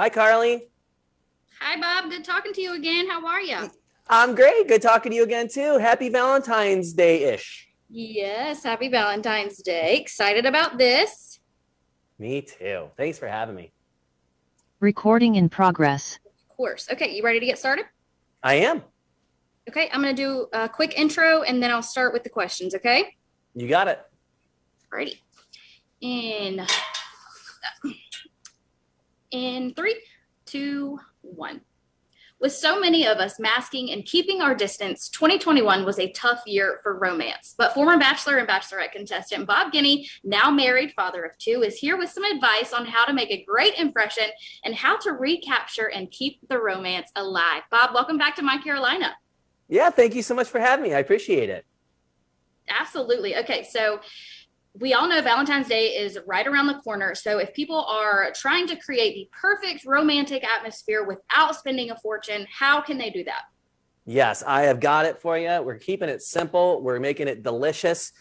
Hi, Carly. Hi, Bob. Good talking to you again. How are you? I'm great. Good talking to you again, too. Happy Valentine's Day ish. Yes, happy Valentine's Day. Excited about this. Me too. Thanks for having me. Recording in progress. Of course. Okay, you ready to get started? I am. Okay, I'm going to do a quick intro and then I'll start with the questions, okay? You got it. Ready. In in three, two, one. With so many of us masking and keeping our distance, 2021 was a tough year for romance. But former Bachelor and Bachelorette contestant Bob Guiney, now married father of two, is here with some advice on how to make a great impression and how to recapture and keep the romance alive. Bob, welcome back to My Carolina. Yeah, thank you so much for having me. I appreciate it. Absolutely. Okay, so we all know Valentine's Day is right around the corner. So if people are trying to create the perfect romantic atmosphere without spending a fortune, how can they do that? Yes, I have got it for you. We're keeping it simple, we're making it delicious.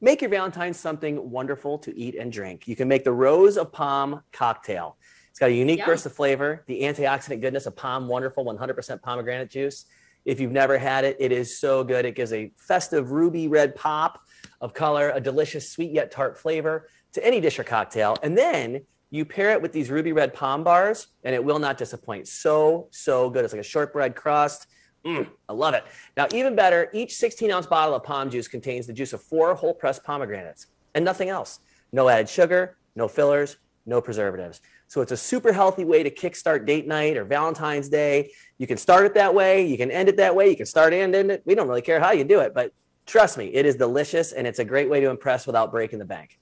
Make your Valentine something wonderful to eat and drink. You can make the Rose of POM cocktail. It's got a unique Yum. burst of flavor, the antioxidant goodness of POM Wonderful 100% pomegranate juice. If you've never had it, it is so good. It gives a festive ruby red pop of color, a delicious sweet yet tart flavor to any dish or cocktail. And then you pair it with these ruby red POM bars, and it will not disappoint. So, so good. It's like a shortbread crust. Mm, I love it. Now, even better, each 16 ounce bottle of POM juice contains the juice of four whole pressed pomegranates and nothing else. No added sugar, no fillers, no preservatives. So it's a super healthy way to kickstart date night or Valentine's Day. You can start it that way. You can end it that way. You can start and end it. We don't really care how you do it, but Trust me, it is delicious and it's a great way to impress without breaking the bank.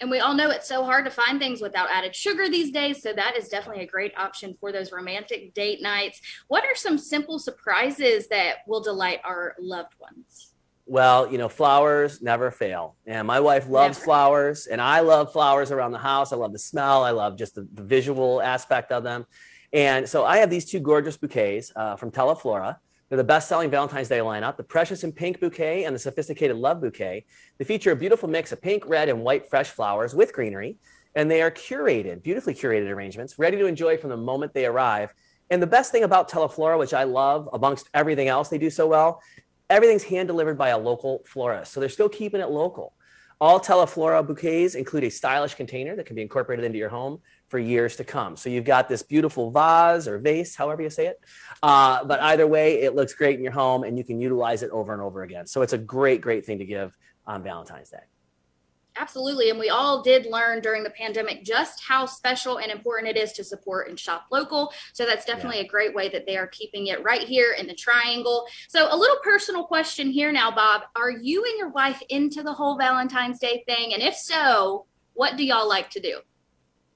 And we all know it's so hard to find things without added sugar these days. So that is definitely a great option for those romantic date nights. What are some simple surprises that will delight our loved ones? Well, you know, flowers never fail. And my wife loves never. flowers, and I love flowers around the house. I love the smell, I love just the, the visual aspect of them. And so I have these two gorgeous bouquets uh, from Teleflora. They're the best selling Valentine's Day lineup the Precious and Pink Bouquet and the Sophisticated Love Bouquet. They feature a beautiful mix of pink, red, and white fresh flowers with greenery. And they are curated, beautifully curated arrangements, ready to enjoy from the moment they arrive. And the best thing about Teleflora, which I love amongst everything else they do so well, everything's hand delivered by a local florist. So they're still keeping it local. All Teleflora bouquets include a stylish container that can be incorporated into your home for years to come. So you've got this beautiful vase or vase, however you say it. Uh, but either way, it looks great in your home and you can utilize it over and over again. So it's a great, great thing to give on Valentine's Day. Absolutely. And we all did learn during the pandemic just how special and important it is to support and shop local. So that's definitely yeah. a great way that they are keeping it right here in the triangle. So, a little personal question here now, Bob. Are you and your wife into the whole Valentine's Day thing? And if so, what do y'all like to do?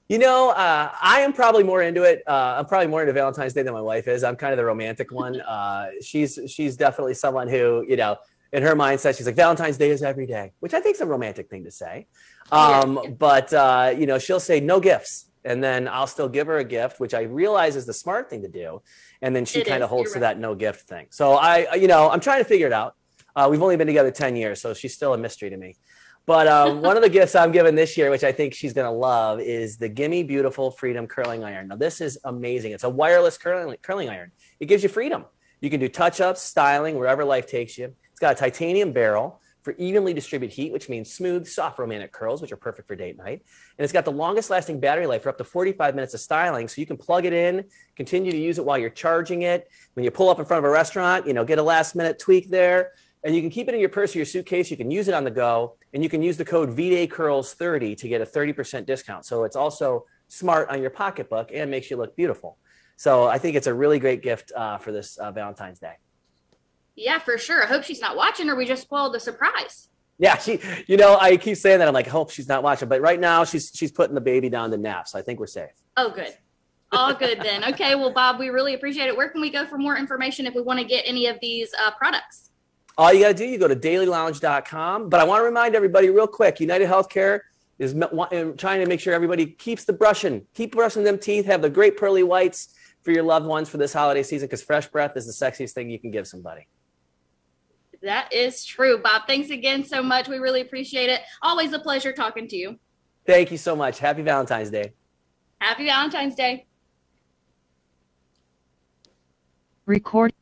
You know, uh, I am probably more into it. Uh, I'm probably more into Valentine's Day than my wife is. I'm kind of the romantic one. Uh, she's she's definitely someone who, you know, in her mindset, she's like Valentine's Day is every day, which I think is a romantic thing to say. Um, yeah. But uh, you know, she'll say no gifts, and then I'll still give her a gift, which I realize is the smart thing to do. And then she kind of holds You're to right. that no gift thing. So I, you know, I'm trying to figure it out. Uh, we've only been together 10 years, so she's still a mystery to me. But um, one of the gifts I'm giving this year, which I think she's going to love, is the Gimme Beautiful Freedom Curling Iron. Now, this is amazing. It's a wireless curling, curling iron. It gives you freedom. You can do touch ups, styling, wherever life takes you. Got a titanium barrel for evenly distributed heat, which means smooth, soft, romantic curls, which are perfect for date night. And it's got the longest lasting battery life for up to 45 minutes of styling. So you can plug it in, continue to use it while you're charging it. When you pull up in front of a restaurant, you know, get a last minute tweak there. And you can keep it in your purse or your suitcase. You can use it on the go. And you can use the code VDayCurls30 to get a 30% discount. So it's also smart on your pocketbook and makes you look beautiful. So I think it's a really great gift uh, for this uh, Valentine's Day. Yeah, for sure. I hope she's not watching or we just spoiled the surprise. Yeah, she you know, I keep saying that. I'm like, I hope she's not watching. But right now she's she's putting the baby down to nap. So I think we're safe. Oh good. All good then. Okay, well, Bob, we really appreciate it. Where can we go for more information if we want to get any of these uh, products? All you got to do, you go to dailylounge.com. But I want to remind everybody real quick United Healthcare is trying to make sure everybody keeps the brushing, keep brushing them teeth, have the great pearly whites for your loved ones for this holiday season because fresh breath is the sexiest thing you can give somebody. That is true, Bob. Thanks again so much. We really appreciate it. Always a pleasure talking to you. Thank you so much. Happy Valentine's Day. Happy Valentine's Day. Record.